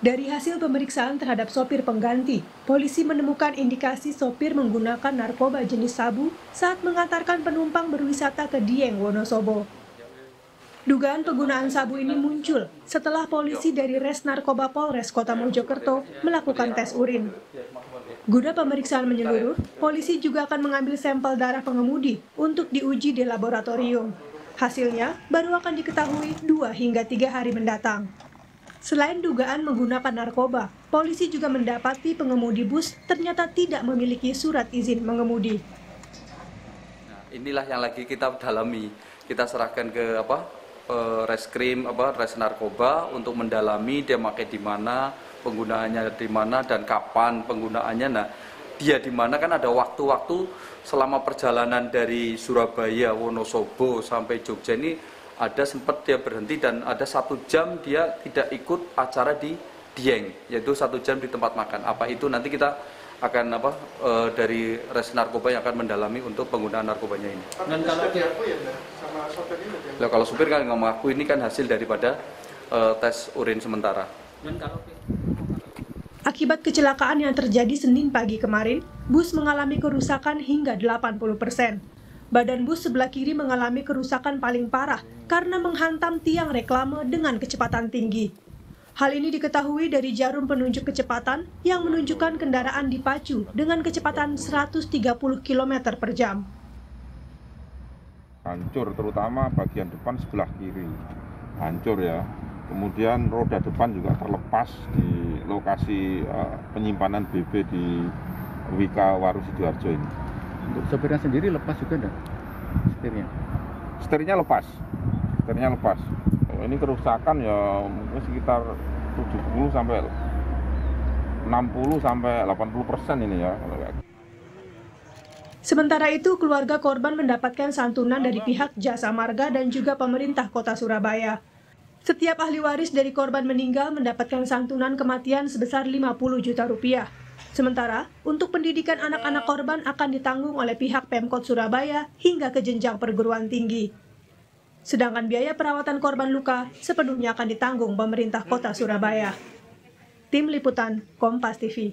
Dari hasil pemeriksaan terhadap sopir pengganti, polisi menemukan indikasi sopir menggunakan narkoba jenis sabu saat mengantarkan penumpang berwisata ke Dieng, Wonosobo. Dugaan penggunaan sabu ini muncul setelah polisi dari Res Narkoba Polres Kota Mojokerto melakukan tes urin. Guna pemeriksaan menyeluruh, polisi juga akan mengambil sampel darah pengemudi untuk diuji di laboratorium. Hasilnya baru akan diketahui dua hingga tiga hari mendatang. Selain dugaan menggunakan narkoba, polisi juga mendapati pengemudi bus ternyata tidak memiliki surat izin mengemudi. Nah, inilah yang lagi kita dalami. Kita serahkan ke apa? reskrim apa res narkoba untuk mendalami dia pakai di mana, penggunaannya di mana dan kapan penggunaannya. Nah, dia di mana kan ada waktu-waktu selama perjalanan dari Surabaya, Wonosobo sampai Jogja ini ada sempat dia berhenti dan ada satu jam dia tidak ikut acara di Dieng, yaitu satu jam di tempat makan. Apa itu nanti kita akan apa e, dari res narkoba yang akan mendalami untuk penggunaan narkobanya ini. Dan kalau dia ya, sama sopir ini? Ya, kalau supir kan nggak mengaku ini kan hasil daripada e, tes urin sementara. Dan kalau Akibat kecelakaan yang terjadi Senin pagi kemarin, bus mengalami kerusakan hingga 80 persen. Badan bus sebelah kiri mengalami kerusakan paling parah karena menghantam tiang reklame dengan kecepatan tinggi. Hal ini diketahui dari jarum penunjuk kecepatan yang menunjukkan kendaraan dipacu dengan kecepatan 130 km per jam. Hancur terutama bagian depan sebelah kiri. Hancur ya. Kemudian roda depan juga terlepas di lokasi uh, penyimpanan BB di Wika Waru Sidoarjo ini. Untuk sopirnya sendiri lepas juga enggak? Setirnya? Setirnya lepas. Setirnya lepas. Oh, ini kerusakan ya mungkin sekitar 70 sampai 60 sampai 80 persen ini ya. Sementara itu, keluarga korban mendapatkan santunan dari pihak Jasa Marga dan juga pemerintah kota Surabaya. Setiap ahli waris dari korban meninggal mendapatkan santunan kematian sebesar 50 juta rupiah. Sementara, untuk pendidikan anak-anak korban akan ditanggung oleh pihak Pemkot Surabaya hingga ke jenjang perguruan tinggi. Sedangkan biaya perawatan korban luka sepenuhnya akan ditanggung pemerintah kota Surabaya. Tim Liputan Kompas TV